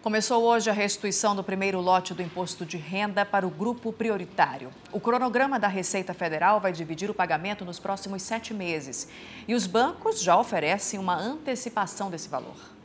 Começou hoje a restituição do primeiro lote do imposto de renda para o grupo prioritário. O cronograma da Receita Federal vai dividir o pagamento nos próximos sete meses. E os bancos já oferecem uma antecipação desse valor.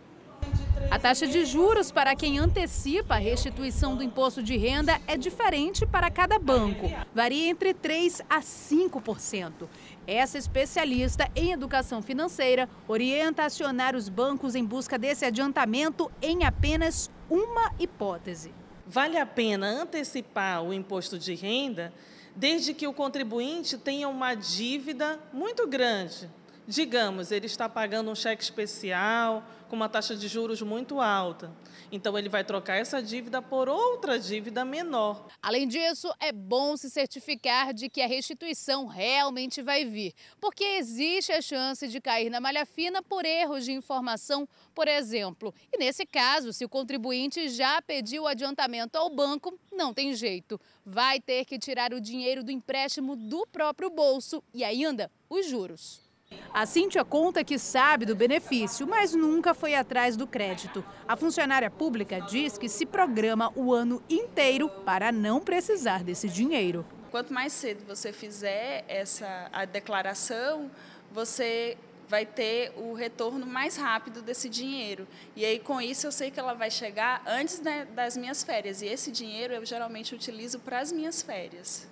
A taxa de juros para quem antecipa a restituição do imposto de renda é diferente para cada banco. Varia entre 3% a 5%. Essa especialista em educação financeira orienta a acionar os bancos em busca desse adiantamento em apenas uma hipótese. Vale a pena antecipar o imposto de renda desde que o contribuinte tenha uma dívida muito grande Digamos, ele está pagando um cheque especial com uma taxa de juros muito alta. Então, ele vai trocar essa dívida por outra dívida menor. Além disso, é bom se certificar de que a restituição realmente vai vir, porque existe a chance de cair na malha fina por erros de informação, por exemplo. E nesse caso, se o contribuinte já pediu adiantamento ao banco, não tem jeito. Vai ter que tirar o dinheiro do empréstimo do próprio bolso e ainda os juros. A Cíntia conta que sabe do benefício, mas nunca foi atrás do crédito. A funcionária pública diz que se programa o ano inteiro para não precisar desse dinheiro. Quanto mais cedo você fizer essa a declaração, você vai ter o retorno mais rápido desse dinheiro. E aí, com isso, eu sei que ela vai chegar antes né, das minhas férias. E esse dinheiro eu geralmente utilizo para as minhas férias.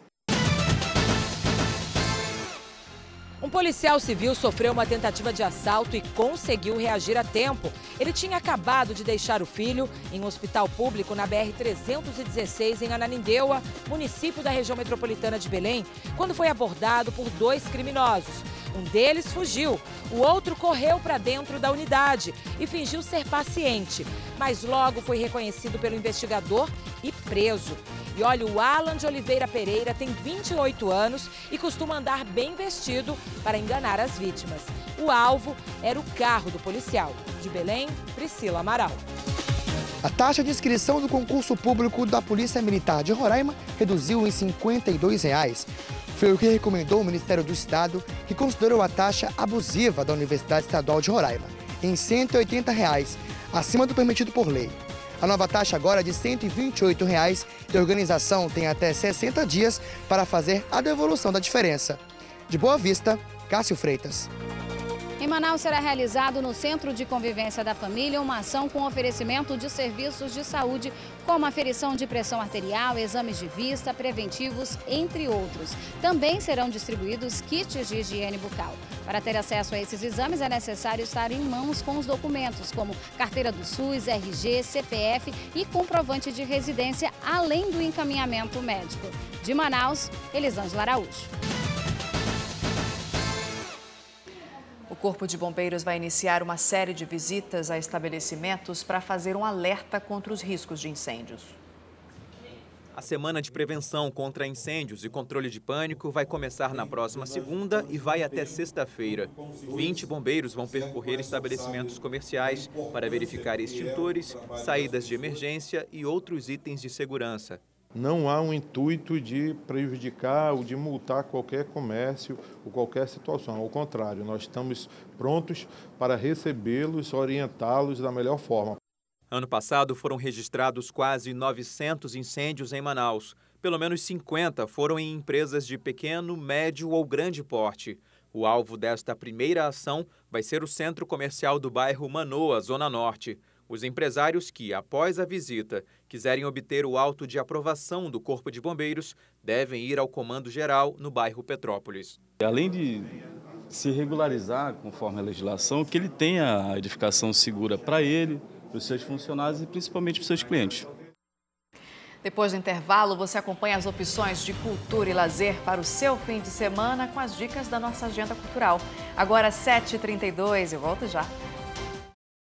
Policial civil sofreu uma tentativa de assalto e conseguiu reagir a tempo. Ele tinha acabado de deixar o filho em um hospital público na BR-316 em Ananindeua, município da região metropolitana de Belém, quando foi abordado por dois criminosos. Um deles fugiu, o outro correu para dentro da unidade e fingiu ser paciente, mas logo foi reconhecido pelo investigador e preso. E olha, o Alan de Oliveira Pereira tem 28 anos e costuma andar bem vestido para enganar as vítimas. O alvo era o carro do policial. De Belém, Priscila Amaral. A taxa de inscrição do concurso público da Polícia Militar de Roraima reduziu em 52 reais. Foi o que recomendou o Ministério do Estado, que considerou a taxa abusiva da Universidade Estadual de Roraima, em 180 reais, acima do permitido por lei. A nova taxa agora é de 128 reais e a organização tem até 60 dias para fazer a devolução da diferença. De Boa Vista, Cássio Freitas. Em Manaus será realizado no Centro de Convivência da Família uma ação com oferecimento de serviços de saúde, como aferição de pressão arterial, exames de vista, preventivos, entre outros. Também serão distribuídos kits de higiene bucal. Para ter acesso a esses exames é necessário estar em mãos com os documentos, como carteira do SUS, RG, CPF e comprovante de residência, além do encaminhamento médico. De Manaus, Elisângela Araújo. Corpo de Bombeiros vai iniciar uma série de visitas a estabelecimentos para fazer um alerta contra os riscos de incêndios. A semana de prevenção contra incêndios e controle de pânico vai começar na próxima segunda e vai até sexta-feira. 20 bombeiros vão percorrer estabelecimentos comerciais para verificar extintores, saídas de emergência e outros itens de segurança. Não há um intuito de prejudicar ou de multar qualquer comércio ou qualquer situação. Ao contrário, nós estamos prontos para recebê-los, orientá-los da melhor forma. Ano passado foram registrados quase 900 incêndios em Manaus. Pelo menos 50 foram em empresas de pequeno, médio ou grande porte. O alvo desta primeira ação vai ser o centro comercial do bairro Manoa, Zona Norte. Os empresários que, após a visita, quiserem obter o auto de aprovação do Corpo de Bombeiros devem ir ao Comando Geral no bairro Petrópolis. Além de se regularizar conforme a legislação, que ele tenha a edificação segura para ele, para os seus funcionários e principalmente para os seus clientes. Depois do intervalo, você acompanha as opções de cultura e lazer para o seu fim de semana com as dicas da nossa agenda cultural. Agora, 7h32, eu volto já.